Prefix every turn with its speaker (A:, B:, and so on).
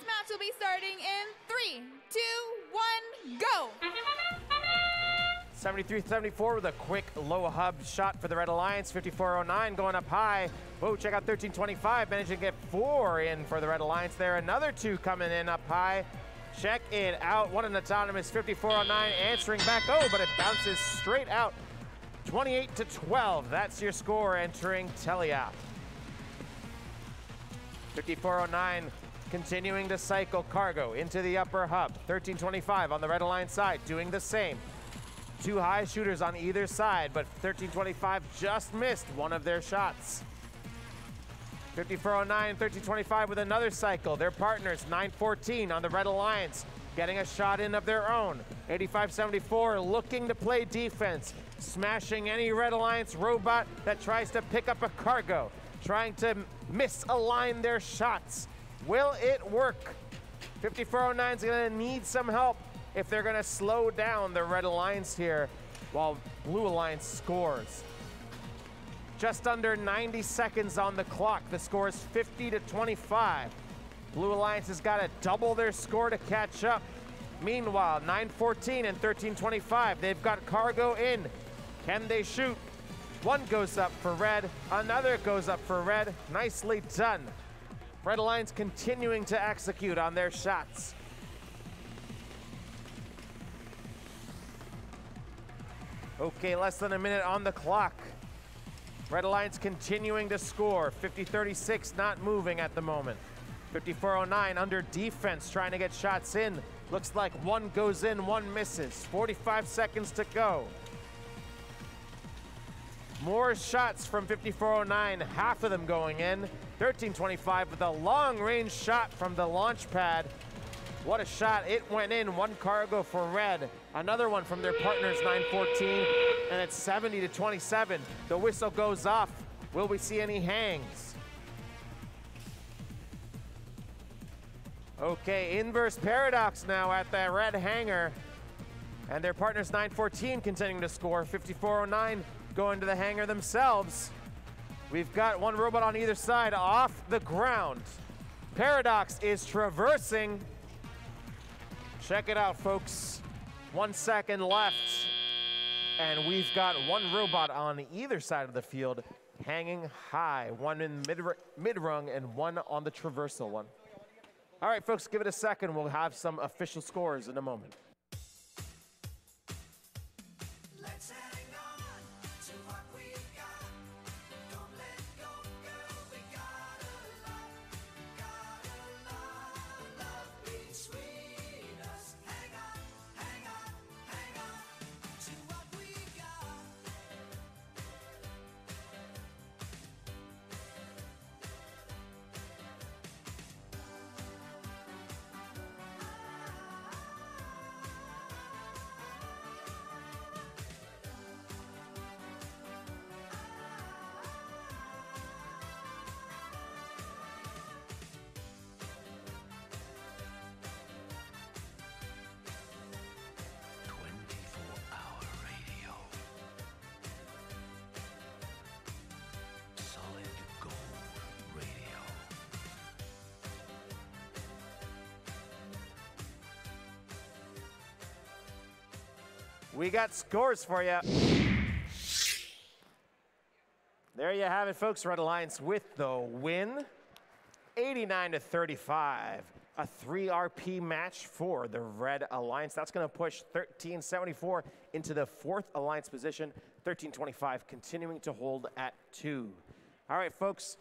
A: This match will be starting in three, two, one, go.
B: 73-74 with a quick low hub shot for the Red Alliance. 54-09 going up high. Whoa, check out 13-25, managing to get four in for the Red Alliance there. Another two coming in up high. Check it out. One an autonomous 54-09 answering back. Oh, but it bounces straight out. 28 to 12. That's your score entering teleop. 5409 continuing to cycle cargo into the upper hub. 1325 on the Red Alliance side doing the same. Two high shooters on either side, but 1325 just missed one of their shots. 5409 1325 with another cycle. Their partners 914 on the Red Alliance getting a shot in of their own. 8574 looking to play defense, smashing any Red Alliance robot that tries to pick up a cargo, trying to misalign their shots. Will it work? 5409 is going to need some help if they're going to slow down the Red Alliance here while Blue Alliance scores. Just under 90 seconds on the clock. The score is 50 to 25. Blue Alliance has got to double their score to catch up. Meanwhile, 914 and 1325, they've got cargo in. Can they shoot? One goes up for red, another goes up for red. Nicely done. Red Alliance continuing to execute on their shots. Okay, less than a minute on the clock. Red Alliance continuing to score. 50-36 not moving at the moment. 5409 under defense trying to get shots in. Looks like one goes in, one misses. 45 seconds to go. More shots from 5409, half of them going in. 1325 with a long range shot from the launch pad. What a shot. It went in. One cargo for red. Another one from their partners, 914. And it's 70 to 27. The whistle goes off. Will we see any hangs? Okay, inverse paradox now at the red hangar. And their partners 914 continuing to score. 5409 going to the hangar themselves. We've got one robot on either side off the ground. Paradox is traversing. Check it out, folks. One second left. And we've got one robot on either side of the field hanging high. One in mid, mid rung and one on the traversal one. All right, folks, give it a second. We'll have some official scores in a moment. We got scores for you. There you have it, folks. Red Alliance with the win. 89 to 35. A 3 RP match for the Red Alliance. That's going to push 1374 into the fourth Alliance position. 1325 continuing to hold at 2. All right, folks.